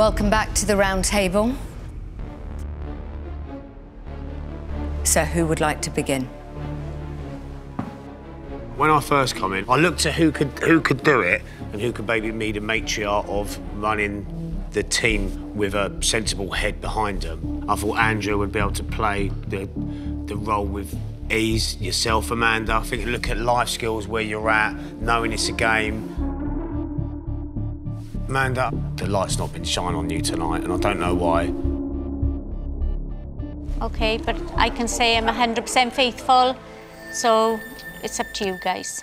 Welcome back to the round table. So, who would like to begin? When I first come in, I looked at who could who could do it and who could maybe be the matriarch of running the team with a sensible head behind them. I thought Andrea would be able to play the the role with ease. Yourself, Amanda. I think look at life skills where you're at, knowing it's a game. Amanda, the light's not been shine on you tonight, and I don't know why. Okay, but I can say I'm 100% faithful, so it's up to you guys.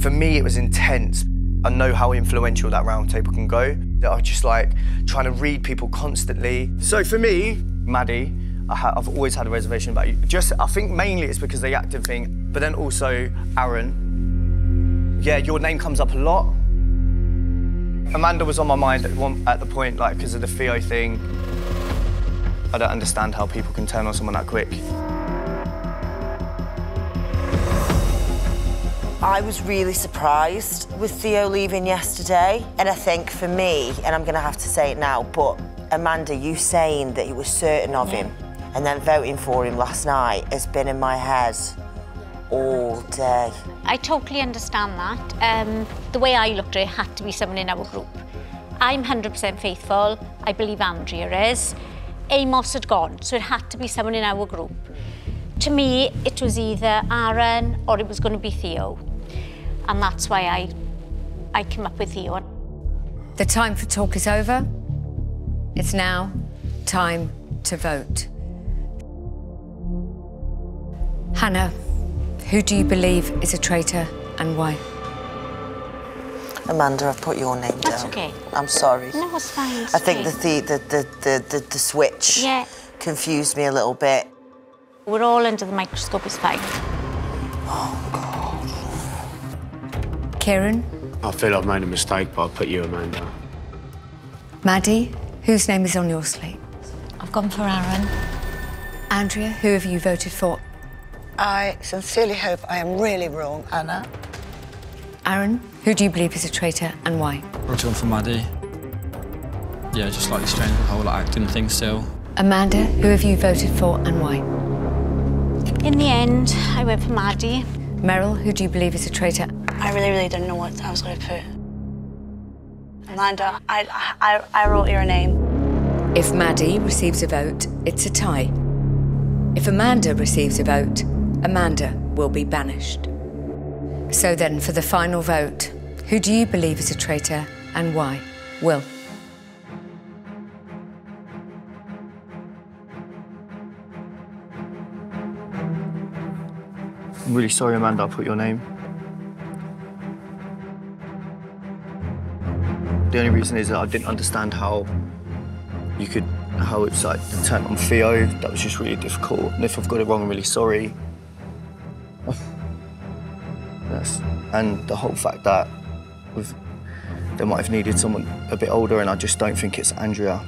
For me, it was intense. I know how influential that roundtable can go. I was just like trying to read people constantly. So for me, Maddie, I have always had a reservation about you. Just, I think mainly it's because of the acting thing, but then also Aaron. Yeah, your name comes up a lot. Amanda was on my mind at, one, at the point, like, because of the Theo thing. I don't understand how people can turn on someone that quick. I was really surprised with Theo leaving yesterday. And I think for me, and I'm going to have to say it now, but Amanda, you saying that you were certain of him and then voting for him last night has been in my head all day. I totally understand that. Um, the way I looked at it, it had to be someone in our group. I'm 100% faithful. I believe Andrea is. Amos had gone, so it had to be someone in our group. To me, it was either Aaron or it was going to be Theo. And that's why I, I came up with Theo. The time for talk is over. It's now time to vote. Hannah, who do you believe is a traitor and why? Amanda, I've put your name That's down. okay. I'm sorry. No, it's fine. It's I think okay. the, the, the, the, the, the switch Yeah. confused me a little bit. We're all under the microscope, it's fine. Oh, God. Kieran, I feel I've made a mistake, but I put you, Amanda. Maddie, whose name is on your slate? I've gone for Aaron. Andrea, who have you voted for? I sincerely hope I am really wrong, Anna. Aaron, who do you believe is a traitor and why? Brought on for Maddie. Yeah, just slightly strange the whole acting thing still. Amanda, who have you voted for and why? In the end, I went for Maddie. Meryl, who do you believe is a traitor? I really, really didn't know what I was going to put. Amanda, I, I, I wrote your name. If Maddie receives a vote, it's a tie. If Amanda receives a vote, Amanda will be banished. So then, for the final vote, who do you believe is a traitor and why? Will. I'm really sorry, Amanda, I put your name. The only reason is that I didn't understand how you could, how it's like the turn on Theo. That was just really difficult. And if I've got it wrong, I'm really sorry. And the whole fact that they might have needed someone a bit older, and I just don't think it's Andrea.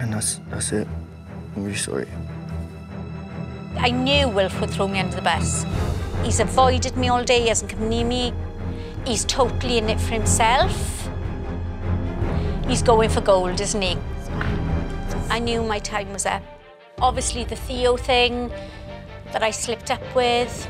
And that's that's it. I'm really sorry. I knew Wilf would throw me under the bus. He's avoided me all day, he hasn't come near me. He's totally in it for himself. He's going for gold, isn't he? I knew my time was up. Obviously, the Theo thing that I slipped up with.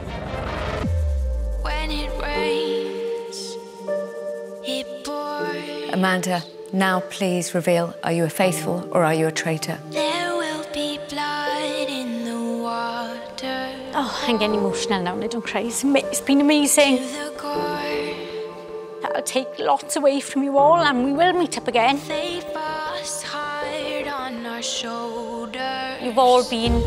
Amanda, now please reveal are you a faithful or are you a traitor? There will be blood in the water. Oh, I'm getting emotional now and I don't cry. It's, it's been amazing. The core, I'll take lots away from you all and we will meet up again. they pass hard on our shoulders. You've all been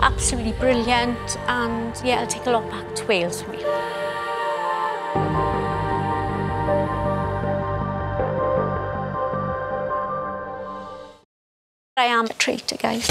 absolutely brilliant and yeah, I'll take a lot back to Wales for me. I am a traitor, guys.